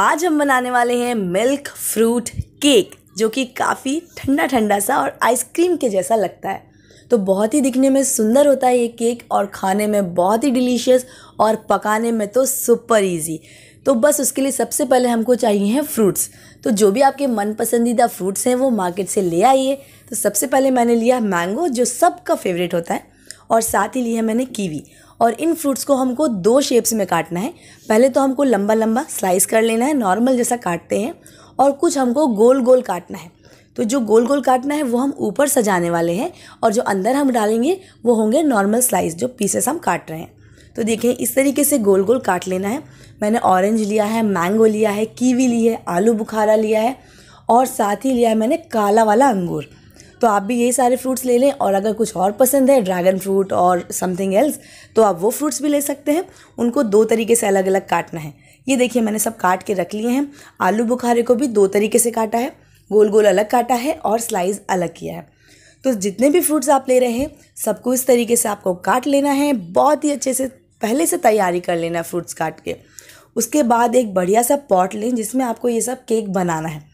आज हम बनाने वाले हैं मिल्क फ्रूट केक, जो कि काफ़ी ठंडा ठंडा सा और आइसक्रीम के जैसा लगता है। तो बहुत ही दिखने में सुंदर होता है ये केक और खाने में बहुत ही डिलीशियस और पकाने में तो सुपर इजी। तो बस उसके लिए सबसे पहले हमको चाहिए हैं फ्रूट्स। तो जो भी आपके मन पसंदीदा फ्रूट्स हैं वो मार्केट से ले आइए। तो सबसे पहले मैंने लिया मैंगो, जो सबका फेवरेट होता है। और साथ ही लिया मैंने कीवी। और इन फ्रूट्स को हमको दो शेप्स में काटना है। पहले तो हमको लंबा लंबा स्लाइस कर लेना है नॉर्मल जैसा काटते हैं और कुछ हमको गोल गोल काटना है। तो जो गोल गोल काटना है, वो हम ऊपर सजाने वाले हैं और जो अंदर हम डालेंगे, वो होंगे नॉर्मल स्लाइस जो पीसेस हम काट रहे हैं। तो देखें इस तरीके से गोल गोल काट लेना है। मैंने ऑरेंज लिया है मैंगो लिया है, कीवी ली है, आलू बुखारा लिया है और साथ ही लिया है मैंने काला वाला अंगूर। तो आप भी यही सारे फ्रूट्स ले लें और अगर कुछ और पसंद है ड्रैगन फ्रूट और समथिंग एल्स तो आप वो फ्रूट्स भी ले सकते हैं। उनको दो तरीके से अलग अलग काटना है। ये देखिए, मैंने सब काट के रख लिए हैं। आलू बुखारे को भी दो तरीके से काटा है। गोल गोल अलग काटा है और स्लाइस अलग किया है। तो जितने भी फ्रूट्स आप ले रहे हैं, सबको इस तरीके से आपको काट लेना है। बहुत ही अच्छे से, पहले से तैयारी कर लेना है फ्रूट्स काट के। उसके बाद एक बढ़िया सा पॉट लें जिसमें आपको ये सब केक बनाना है।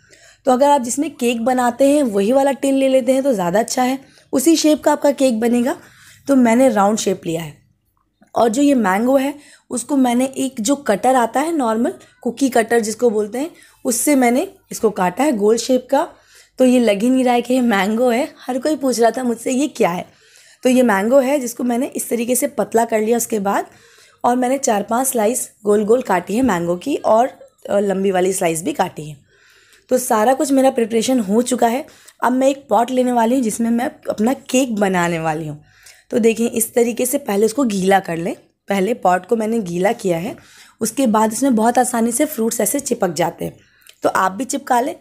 तो अगर आप जिसमें केक बनाते हैं, वही वाला टिन ले लेते हैं तो ज़्यादा अच्छा है। उसी शेप का आपका केक बनेगा। तो मैंने राउंड शेप लिया है। और जो ये मैंगो है, उसको मैंने एक जो कटर आता है नॉर्मल कुकी कटर जिसको बोलते हैं, उससे मैंने इसको काटा है गोल शेप का। तो ये लग ही नहीं रहा है कि ये मैंगो है। हर कोई पूछ रहा था मुझसे, ये क्या है? तो ये मैंगो है, जिसको मैंने इस तरीके से पतला कर लिया उसके बाद। और मैंने चार पाँच स्लाइस गोल गोल काटी है मैंगो की, और लंबी वाली स्लाइस भी काटी है। तो सारा कुछ मेरा प्रिपरेशन हो चुका है। अब मैं एक पॉट लेने वाली हूँ, जिसमें मैं अपना केक बनाने वाली हूँ। तो देखिए, इस तरीके से पहले उसको गीला कर लें। पहले पॉट को मैंने गीला किया है। उसके बाद इसमें बहुत आसानी से फ्रूट्स ऐसे चिपक जाते हैं। तो आप भी चिपका लें।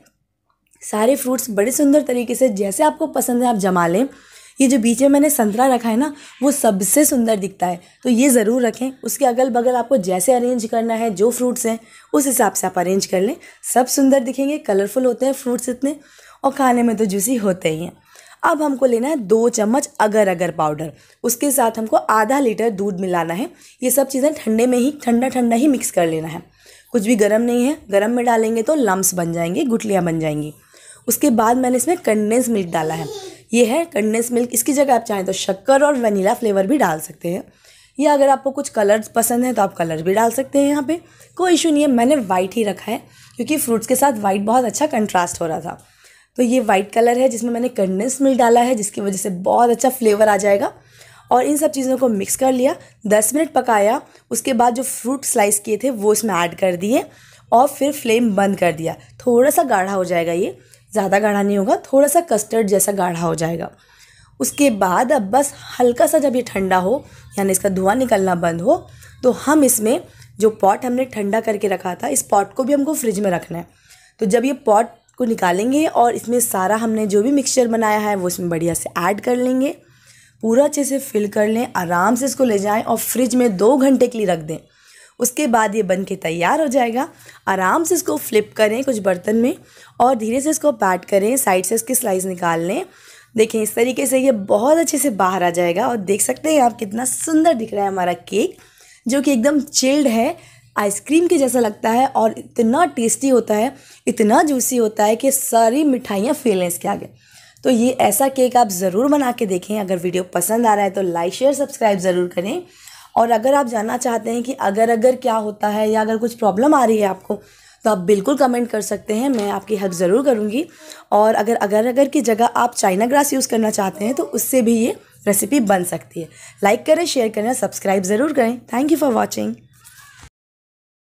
सारे फ्रूट्स बड़े सुंदर तरीके से, जैसे आपको पसंद है, आप जमा लें। ये जो बीच में मैंने संतरा रखा है ना, वो सबसे सुंदर दिखता है। तो ये ज़रूर रखें। उसके अगल बगल आपको जैसे अरेंज करना है, जो फ्रूट्स हैं, उस हिसाब से आप अरेंज कर लें। सब सुंदर दिखेंगे कलरफुल होते हैं फ्रूट्स इतने, और खाने में तो जूसी होते ही हैं। अब हमको लेना है दो चम्मच अगर अगर पाउडर उसके साथ हमको आधा लीटर दूध मिलाना है। ये सब चीज़ें ठंडे में ही ठंडा ठंडा ही मिक्स कर लेना है। कुछ भी गर्म नहीं है। गर्म में डालेंगे तो लम्स बन जाएँगे गुटलियाँ बन जाएँगी। उसके बाद मैंने इसमें कंडेंस मिल्क डाला है। ये है कंडेंस मिल्क इसकी जगह आप चाहें तो शक्कर और वनीला फ्लेवर भी डाल सकते हैं। या अगर आपको कुछ कलर पसंद है तो आप कलर भी डाल सकते हैं यहाँ पे। कोई इशू नहीं है। मैंने वाइट ही रखा है क्योंकि फ्रूट्स के साथ वाइट बहुत अच्छा कंट्रास्ट हो रहा था। तो ये वाइट कलर है जिसमें मैंने कंडेंस मिल्क डाला है, जिसकी वजह से बहुत अच्छा फ्लेवर आ जाएगा। और इन सब चीज़ों को मिक्स कर लिया, दस मिनट पकाया, उसके बाद जो फ्रूट स्लाइस किए थे वो इसमें ऐड कर दिए और फिर फ्लेम बंद कर दिया। थोड़ा सा गाढ़ा हो जाएगा ये। ज़्यादा गाढ़ा नहीं होगा थोड़ा सा कस्टर्ड जैसा गाढ़ा हो जाएगा। उसके बाद अब बस हल्का सा जब ये ठंडा हो, यानी इसका धुआँ निकलना बंद हो तो हम इसमें जो पॉट हमने ठंडा करके रखा था, इस पॉट को भी हमको फ्रिज में रखना है। तो जब ये पॉट को निकालेंगे और इसमें सारा हमने जो भी मिक्सचर बनाया है, वो इसमें बढ़िया से ऐड कर लेंगे। पूरा अच्छे से फिल कर लें, आराम से इसको ले जाएँ और फ्रिज में दो घंटे के लिए रख दें। उसके बाद ये बन के तैयार हो जाएगा। आराम से इसको फ्लिप करें कुछ बर्तन में और धीरे से इसको पैट करें साइड से इसकी स्लाइस निकाल लें। देखें, इस तरीके से ये बहुत अच्छे से बाहर आ जाएगा और देख सकते हैं आप कितना सुंदर दिख रहा है हमारा केक, जो कि एकदम चिल्ड है आइसक्रीम के जैसा लगता है और इतना टेस्टी होता है, इतना जूसी होता है कि सारी मिठाइयाँ फेल हैं इसके आगे। तो ये ऐसा केक आप ज़रूर बना के देखें। अगर वीडियो पसंद आ रहा है तो लाइक शेयर सब्सक्राइब ज़रूर करें। और अगर आप जानना चाहते हैं कि अगर अगर क्या होता है या अगर कुछ प्रॉब्लम आ रही है आपको तो आप बिल्कुल कमेंट कर सकते हैं, मैं आपकी हेल्प ज़रूर करूँगी। और अगर अगर अगर की जगह आप चाइना ग्रास यूज़ करना चाहते हैं तो उससे भी ये रेसिपी बन सकती है। लाइक करें शेयर करें सब्सक्राइब ज़रूर करें। Thank you for watching